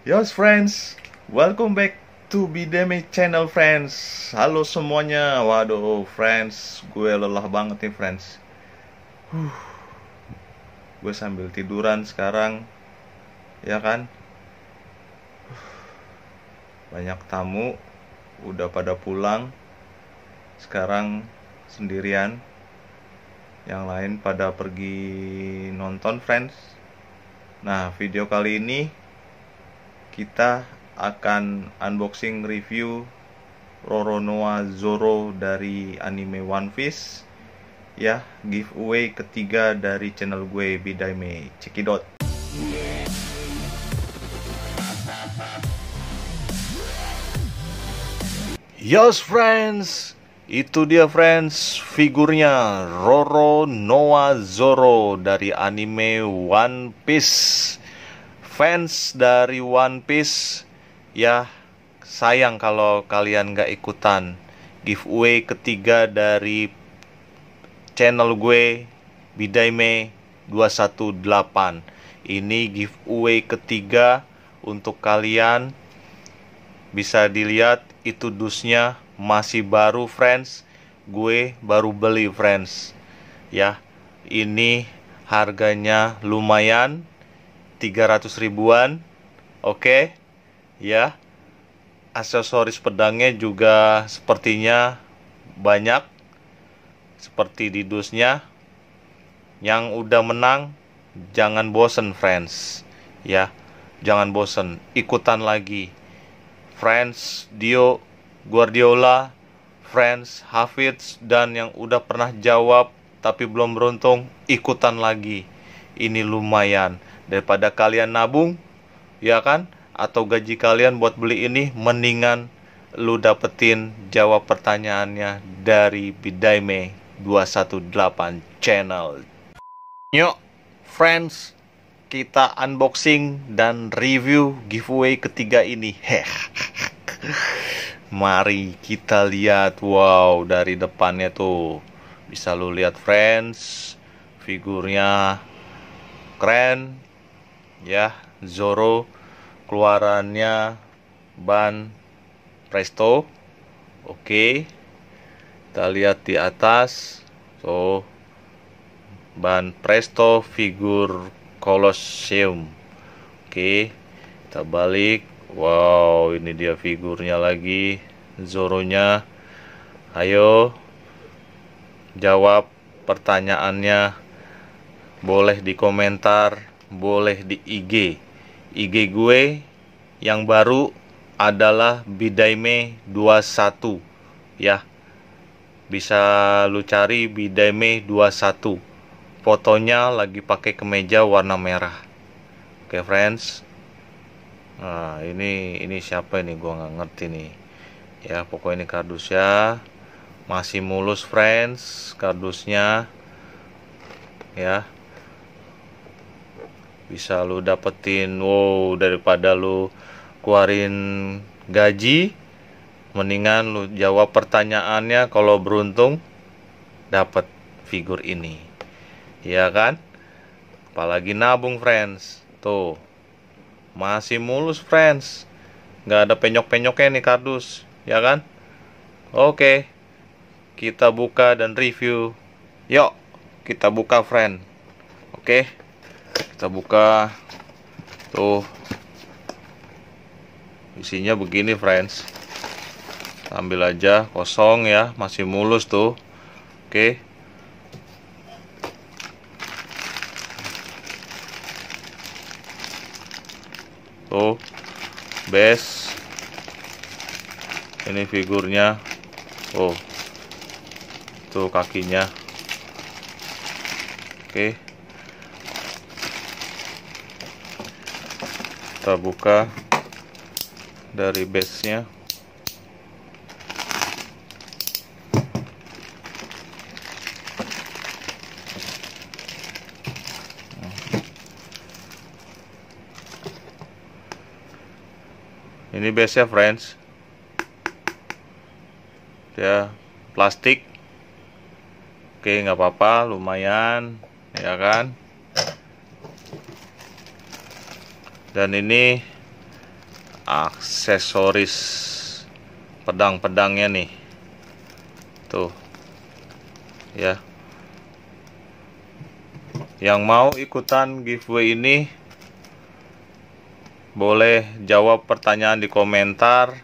Yos friends, welcome back to Bideme channel friends. Halo semuanya, waduh friends, gue lelah banget nih friends. Huh. Gue sambil tiduran sekarang, ya kan? Banyak tamu, udah pada pulang. Sekarang sendirian. Yang lain pada pergi nonton friends. Nah video kali ini kita akan unboxing review Roronoa Zoro dari anime One Piece. Ya giveaway ketiga dari channel gue Bidaime cekidot. Yos friends. Itu dia friends figurnya Roro Noah Zoro dari anime One Piece fans dari One Piece ya sayang kalau kalian gak ikutan. Giveaway ketiga dari channel gue Bidaime 218 ini giveaway ketiga untuk kalian. Bisa dilihat itu dusnya masih baru friends. Gue baru beli friends. Ya ini harganya lumayan 300 ribuan. Oke okay? ya. Aksesoris pedangnya juga sepertinya banyak seperti di dusnya yang udah menang jangan bosen friends. Ya jangan bosen. Ikutan lagi. Friends Dio Guardiola, Friends, Hafiz, dan yang udah pernah jawab tapi belum beruntung, ikutan lagi. Ini lumayan daripada kalian nabung, ya kan? Atau gaji kalian buat beli ini, mendingan lu dapetin jawab pertanyaannya dari Bidaime 218 channel. Yuk, friends, kita unboxing dan review giveaway ketiga ini. Heh. Mari kita lihat Wow dari depannya tuh Bisa lu lihat friends Figurnya Keren Ya Zoro Keluarannya Ban Presto Oke Kita lihat di atas So Ban Presto Figur Colosseum Oke Kita balik Wow, ini dia figurnya lagi. Zoronya. Ayo. Jawab pertanyaannya. Boleh di komentar, boleh di IG. IG gue yang baru adalah Bidaime 21 ya. Bisa lu cari Bidaime 21. Fotonya lagi pakai kemeja warna merah. Oke, okay, friends. Nah, ini ini siapa ini gua nggak ngerti nih. Ya, pokoknya ini kardusnya masih mulus, friends, kardusnya. Ya. Bisa lu dapetin wow daripada lu keluarin gaji mendingan lu jawab pertanyaannya kalau beruntung dapat figur ini. Ya kan? Apalagi nabung, friends. Tuh masih mulus friends nggak ada penyok-penyoknya nih kardus ya kan oke kita buka dan review yuk kita buka friend oke kita buka. Tuh. Isinya begini friends. Ambil aja kosong ya masih mulus tuh. Oke. Tuh. Base ini figurnya. Oh tuh kakinya. Oke kita buka dari base nya ini base nya friends. Ya plastik. Oke nggak apa-apa lumayan ya kan dan ini aksesoris pedang-pedangnya nih. Tuh. Ya. Yang mau ikutan giveaway ini boleh jawab pertanyaan di komentar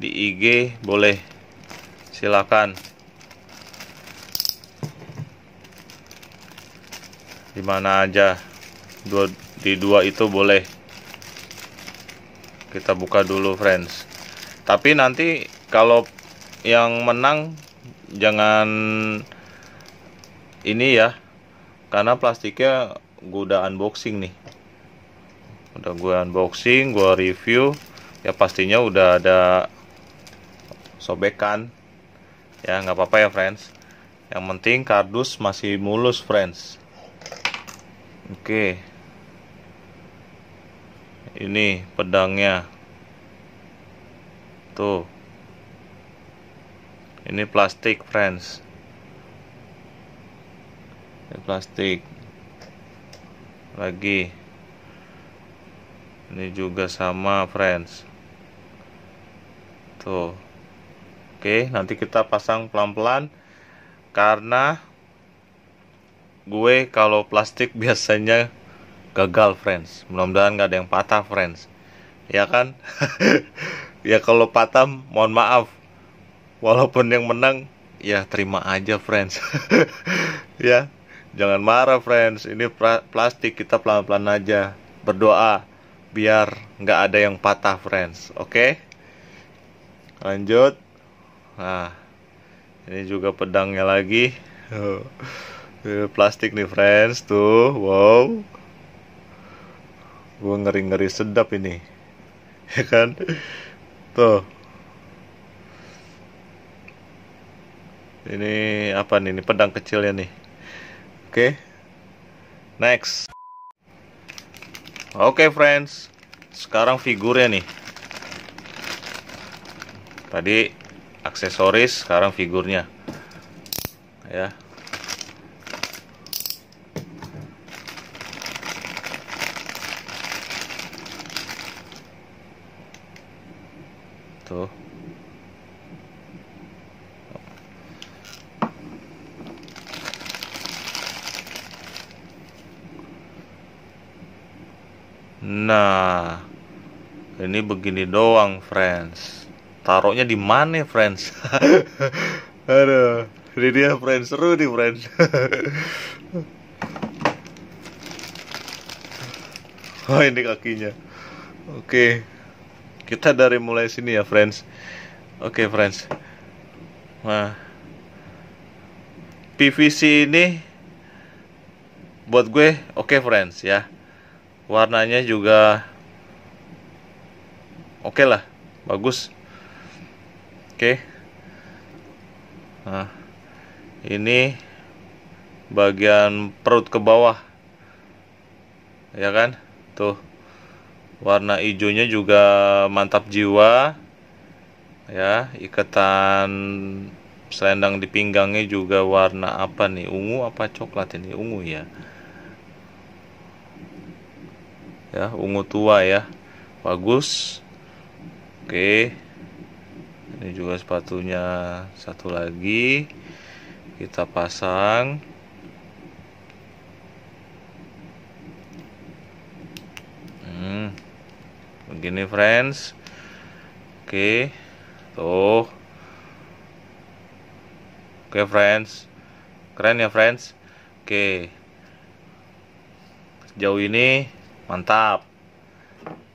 di IG boleh. Silakan. Di mana aja? Dua, di dua itu boleh kita buka dulu friends. Tapi nanti kalau yang menang jangan ini ya karena plastiknya gue udah unboxing nih. Udah gue unboxing gue review ya pastinya udah ada sobekan. Ya nggak apa-apa ya friends. Yang penting kardus masih mulus friends. Oke ini pedangnya. Tuh. Ini plastik friends. Ini plastik. Lagi. Ini juga sama friends. Tuh. Oke nanti kita pasang pelan-pelan. Karena gue kalau plastik biasanya gagal friends. Mudah-mudahan gak ada yang patah friends. Ya kan? Ya kalau patah mohon maaf. Walaupun yang menang ya terima aja friends. Ya jangan marah friends. Ini plastik kita pelan-pelan aja. Berdoa biar nggak ada yang patah friends. Oke? Okay? lanjut. Nah ini juga pedangnya lagi. Plastik nih friends. Tuh wow gue ngeri ngeri sedap ini ya kan tuh ini apa nih ini pedang kecilnya nih oke okay. next Oke okay, friends, sekarang figurnya nih. Tadi aksesoris, sekarang figurnya. Ya. Tuh. Nah, ini begini doang, friends. Taruhnya di mana, friends? Aduh, ini dia, friends. Seru nih, friends. oh, ini kakinya. Oke. Kita dari mulai sini ya, friends. Oke, friends. Nah, PVC ini buat gue oke, okay, friends, ya warnanya juga oke okay lah bagus. Oke. Okay. nah ini bagian perut ke bawah. Ya kan? Tuh. Warna hijaunya juga mantap jiwa. Ya ikatan selendang di pinggangnya juga warna apa nih? Ungu apa coklat ini? Ungu ya. Ya ungu tua ya. Bagus oke. Ini juga sepatunya satu lagi. Kita pasang. Hmm, begini friends. Oke. Tuh. Oke friends. Keren ya friends? Oke. Jauh ini mantap.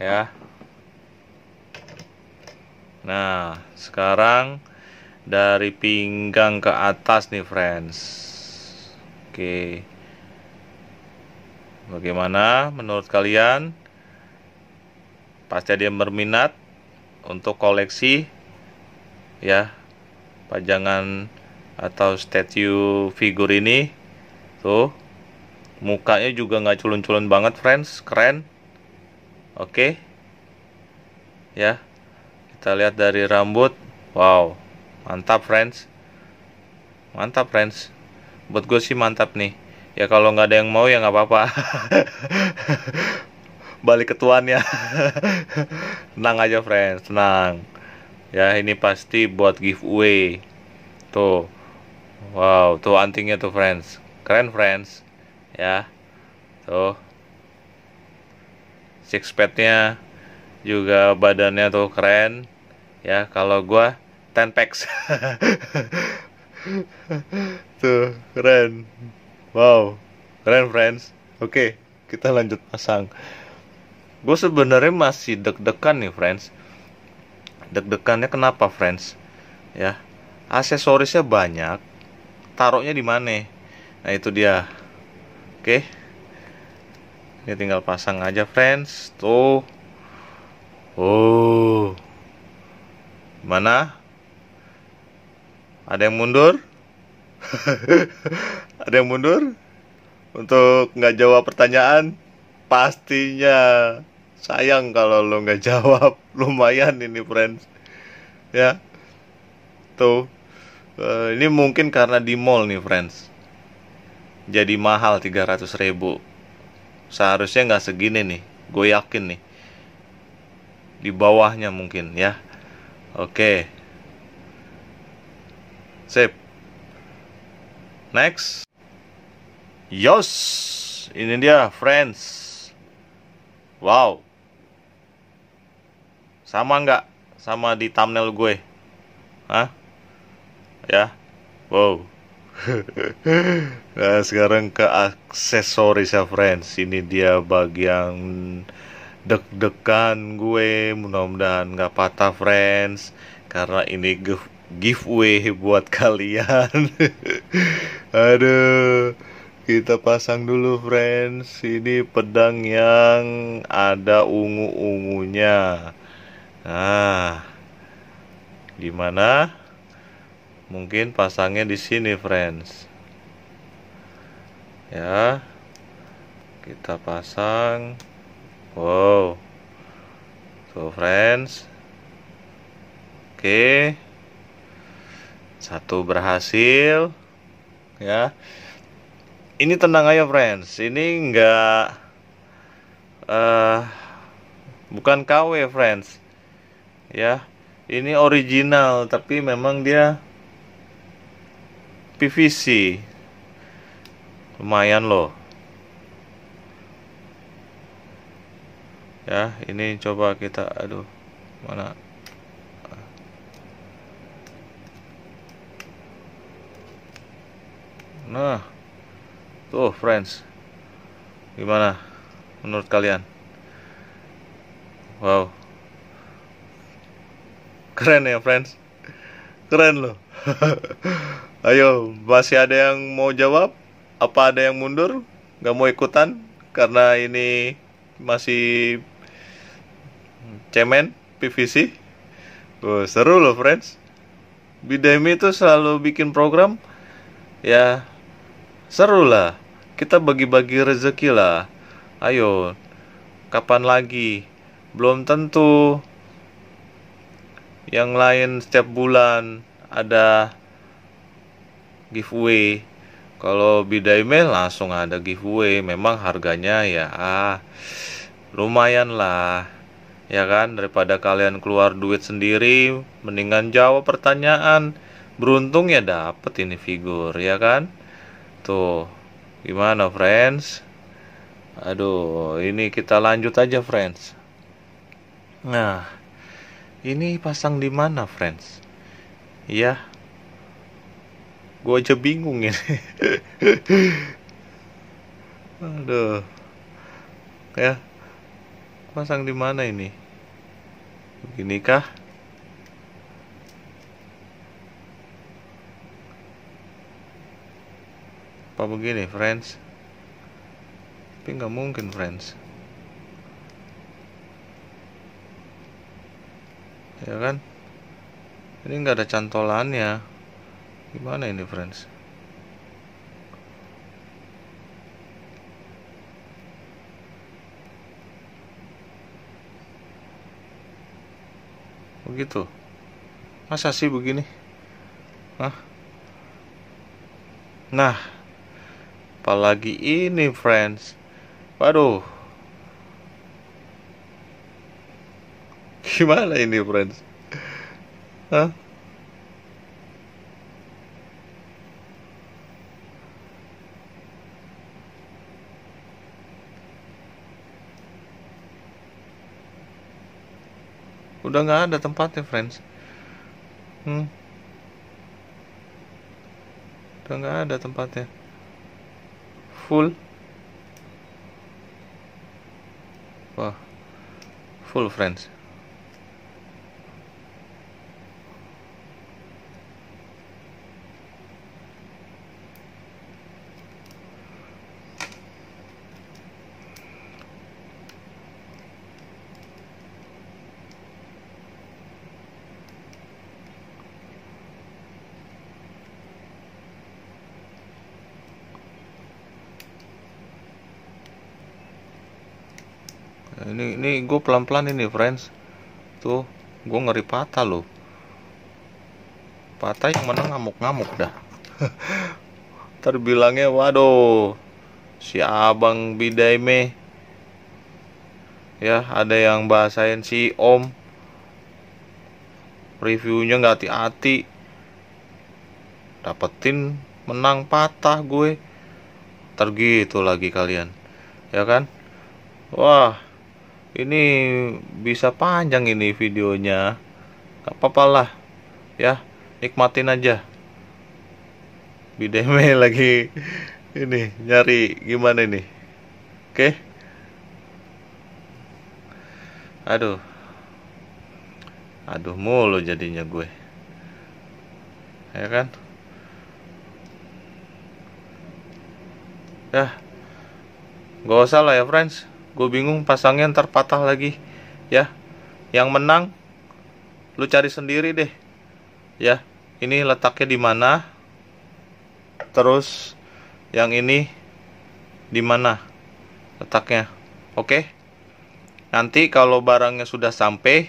Ya nah sekarang dari pinggang ke atas nih friends. Oke. Bagaimana menurut kalian? Pasti ada yang berminat untuk koleksi ya pajangan atau statue figur ini? Tuh mukanya juga nggak culun-culun banget friends. Keren. Oke. Ya kita lihat dari rambut. Wow mantap friends. Mantap friends. Buat gue sih mantap nih. Ya kalau nggak ada yang mau ya nggak apa-apa. Balik ke tuannya. Tenang aja friends. Tenang. Ya ini pasti buat giveaway. Tuh. Wow tuh antingnya tuh friends. Keren friends. Ya. Tuh. Six padnya juga badannya tuh keren ya kalau gua ten packs. Tuh keren. Wow keren friends. Oke kita lanjut pasang. Gue sebenarnya masih deg-degan nih friends. Deg-degannya kenapa friends? Ya aksesorisnya banyak. Taruhnya di mana? Nah itu dia. Oke. Ini tinggal pasang aja friends. Tuh. Oh mana ada yang mundur? ada yang mundur? Untuk nggak jawab pertanyaan? Pastinya sayang kalau lo nggak jawab. Lumayan ini friends. Ya. Tuh. Uh, ini mungkin karena di mall nih friends. Jadi mahal 300 ribu. Seharusnya nggak segini nih. Gue yakin nih. Di bawahnya mungkin ya. Oke. Sip. Next. Yos. Ini dia, friends. Wow. Sama nggak sama di thumbnail gue? Hah? Ya. Wow. nah, sekarang ke aksesoris ya, friends. Ini dia bagian deg-degan gue. Mudah-mudahan nggak patah, friends. Karena ini giveaway buat kalian. Aduh, kita pasang dulu friends. Ini pedang yang ada ungu-ungunya. Nah, gimana? Mungkin pasangnya di sini friends. Ya, kita pasang. Wow, tuh friends. Oke. Satu berhasil. Ya. Ini tenang aja friends. Ini enggak uh, bukan KW friends. Ya. Ini original tapi memang dia PVC lumayan loh ya ini coba kita aduh mana Nah, tuh friends, gimana menurut kalian? Wow, keren ya friends, keren loh. Ayo, masih ada yang mau jawab? Apa ada yang mundur? Gak mau ikutan? Karena ini masih cemen PVC. Oh, seru loh friends. Bidemi itu selalu bikin program ya Seru lah. Kita bagi-bagi rezeki lah. Ayo, kapan lagi? Belum tentu yang lain setiap bulan ada giveaway. Kalau bidai mail langsung ada giveaway. Memang harganya ya ah, lumayan lah. Ya kan daripada kalian keluar duit sendiri, mendingan jawab pertanyaan. Beruntung ya dapet ini figur, ya kan? Tuh, gimana friends? Aduh, ini kita lanjut aja friends. Nah, ini pasang di mana friends? Iya, gue aja bingung ini. Aduh, ya, pasang di mana ini? Begini kah? apa begini friends? Tapi nggak mungkin friends. Ya kan? Ini nggak ada cantolannya. Gimana ini friends gitu. Masa sih begini? Hah? nah apalagi ini friends. Waduh. Gimana ini friends? Hah? Udah nggak ada tempatnya, friends. Hmm. Udah nggak ada tempatnya. Full. Wah. Full, friends. Ini ini gue pelan pelan ini friends. Tuh gue ngeri patah loh. Patah yang mana ngamuk ngamuk dah terbilangnya waduh si abang bidai me ya ada yang bahasain si om. Reviewnya nggak hati-hati. Dapetin menang patah gue. Tergitu lagi kalian. Ya kan? Wah ini bisa panjang ini videonya. Gak apa-apa lah ya. Nikmatin aja. Bideme lagi ini nyari gimana ini. Oke. Aduh. Aduh mulu jadinya gue. Ya kan? Ya. Gak usah lah ya friends gue bingung pasangnya ntar patah lagi. Ya yang menang lu cari sendiri deh. Ya ini letaknya di mana? Terus yang ini di mana letaknya? Oke nanti kalau barangnya sudah sampai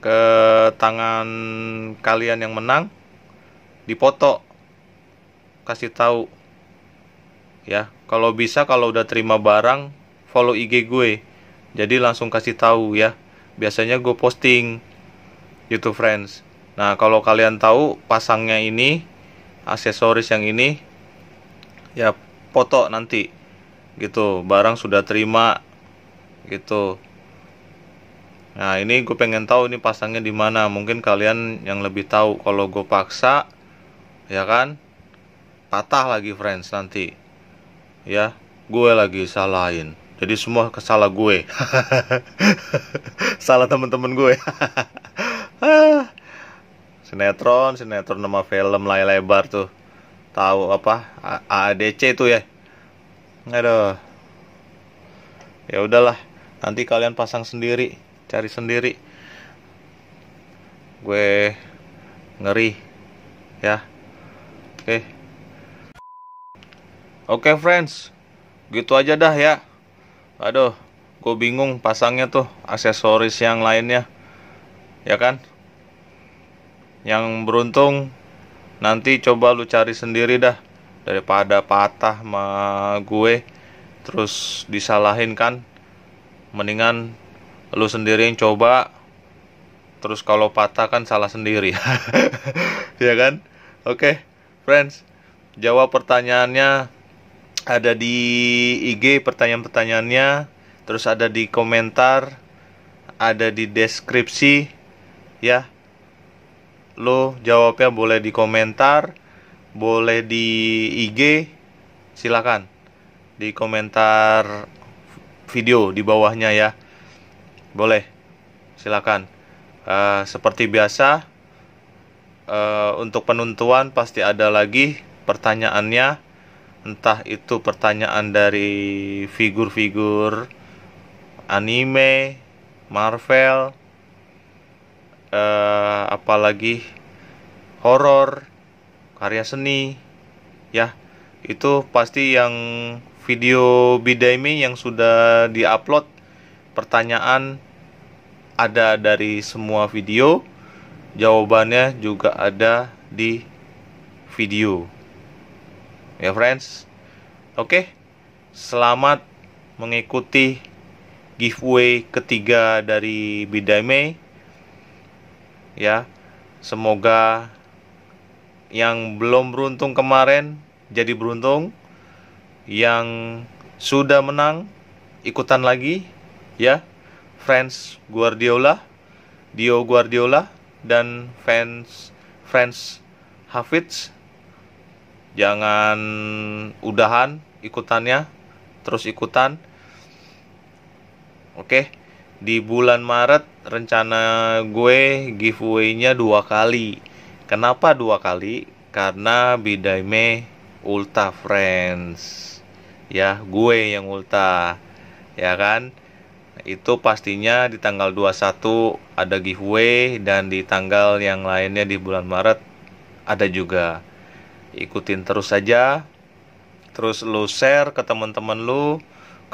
ke tangan kalian yang menang dipoto kasih tahu. Ya kalau bisa kalau udah terima barang follow IG gue. Jadi langsung kasih tahu ya. Biasanya gue posting YouTube friends. Nah, kalau kalian tahu pasangnya ini aksesoris yang ini ya foto nanti gitu barang sudah terima gitu nah ini gue pengen tahu ini pasangnya di mana mungkin kalian yang lebih tahu kalau gue paksa ya kan patah lagi friends nanti ya gue lagi salahin jadi semua kesalah gue. Salah temen-temen gue. Sinetron sinetron nama film layar lebar tuh. Tahu apa? AADC itu ya. Aduh. Ya udahlah. Nanti kalian pasang sendiri cari sendiri. Gue ngeri. Ya. Oke. Okay. oke okay, friends. Gitu aja dah ya aduh gue bingung pasangnya tuh aksesoris yang lainnya. Ya kan? Yang beruntung nanti coba lu cari sendiri dah. Daripada patah sama gue terus disalahin kan. Mendingan lu sendiri yang coba. Terus kalau patah kan salah sendiri. Ya kan? Oke okay, friends. Jawab pertanyaannya ada di IG pertanyaan-pertanyaannya, terus ada di komentar, ada di deskripsi ya. Lo jawabnya boleh di komentar, boleh di IG, silakan di komentar video di bawahnya ya. Boleh, silakan. Uh, seperti biasa, uh, untuk penentuan pasti ada lagi pertanyaannya entah itu pertanyaan dari figur-figur anime, Marvel, eh, apalagi horor, karya seni, ya. Itu pasti yang video Bidaimi yang sudah diupload. Pertanyaan ada dari semua video jawabannya juga ada di video ya friends. Oke. Selamat mengikuti giveaway ketiga dari Bidaime ya semoga yang belum beruntung kemarin jadi beruntung. Yang sudah menang ikutan lagi. Ya friends Guardiola Dio Guardiola dan fans friends Hafiz jangan udahan ikutannya terus ikutan. Oke di bulan Maret rencana gue giveaway-nya dua kali. Kenapa dua kali? Karena Bidaime Ulta Friends. Ya gue yang Ulta. Ya kan? Itu pastinya di tanggal 21 ada giveaway dan di tanggal yang lainnya di bulan Maret ada juga ikutin terus saja terus lu share ke teman-teman lu.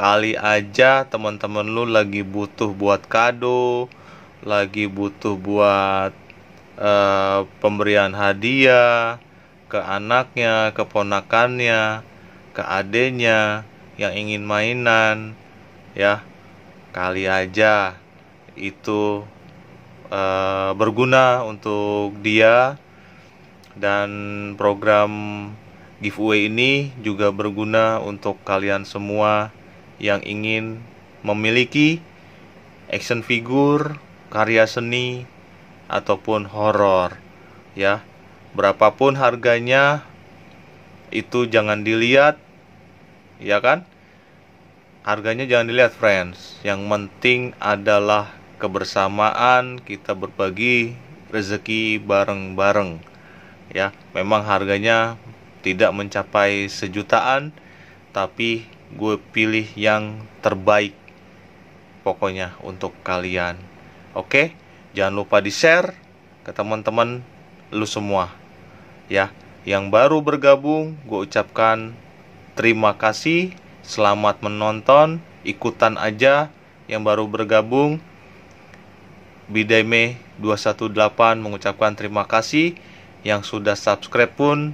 Kali aja teman-teman lu lagi butuh buat kado lagi butuh buat uh, pemberian hadiah ke anaknya ke ponakannya ke adenya yang ingin mainan ya. Kali aja itu uh, berguna untuk dia dan program giveaway ini juga berguna untuk kalian semua yang ingin memiliki action figure, karya seni ataupun horor ya. Berapapun harganya itu jangan dilihat ya kan? Harganya jangan dilihat friends. Yang penting adalah kebersamaan, kita berbagi rezeki bareng-bareng ya. Memang harganya tidak mencapai sejutaan tapi gue pilih yang terbaik pokoknya untuk kalian. Oke? Jangan lupa di share ke teman-teman lu semua ya. Yang baru bergabung gue ucapkan terima kasih selamat menonton ikutan aja yang baru bergabung. Bidaime 218 mengucapkan terima kasih yang sudah subscribe pun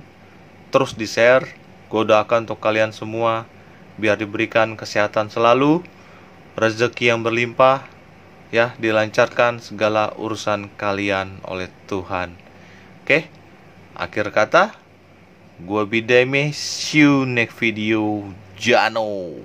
terus di share gue doakan untuk kalian semua biar diberikan kesehatan selalu rezeki yang berlimpah ya dilancarkan segala urusan kalian oleh Tuhan. Oke akhir kata gue bideme see you next video Jano